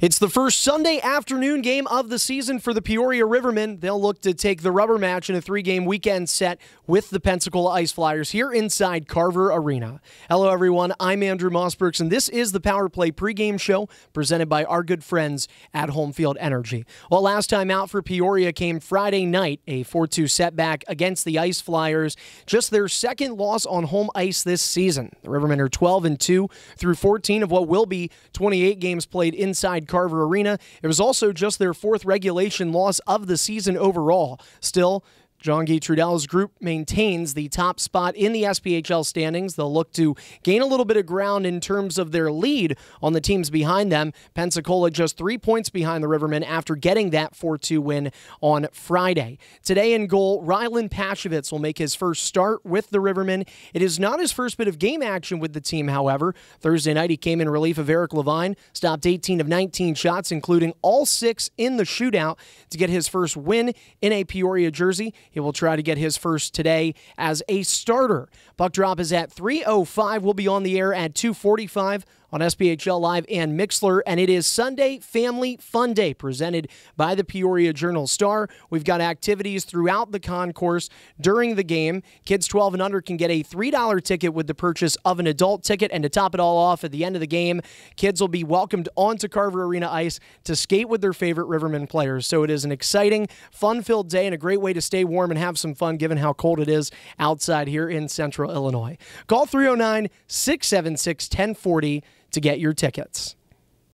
It's the first Sunday afternoon game of the season for the Peoria Rivermen. They'll look to take the rubber match in a three game weekend set with the Pensacola Ice Flyers here inside Carver Arena. Hello, everyone. I'm Andrew Mossbrooks, and this is the Power Play pregame show presented by our good friends at Homefield Energy. Well, last time out for Peoria came Friday night, a 4 2 setback against the Ice Flyers, just their second loss on home ice this season. The Rivermen are 12 and 2 through 14 of what will be 28 games played inside Carver Arena. It was also just their fourth regulation loss of the season overall. Still, Jean-Guy Trudel's group maintains the top spot in the SPHL standings. They'll look to gain a little bit of ground in terms of their lead on the teams behind them. Pensacola just three points behind the Rivermen after getting that 4 2 win on Friday. Today in goal, Rylan Pashovitz will make his first start with the Rivermen. It is not his first bit of game action with the team, however. Thursday night, he came in relief of Eric Levine, stopped 18 of 19 shots, including all six in the shootout to get his first win in a Peoria jersey. He will try to get his first today as a starter. Puck drop is at 3:05. We'll be on the air at 2:45 on SPHL Live and Mixlr. And it is Sunday Family Fun Day presented by the Peoria Journal Star. We've got activities throughout the concourse during the game. Kids 12 and under can get a $3 ticket with the purchase of an adult ticket. And to top it all off, at the end of the game, kids will be welcomed onto Carver Arena ice to skate with their favorite Rivermen players. So it is an exciting, fun filled day and a great way to stay warm and have some fun given how cold it is outside here in central Illinois. Call 309 676 1040 to get your tickets.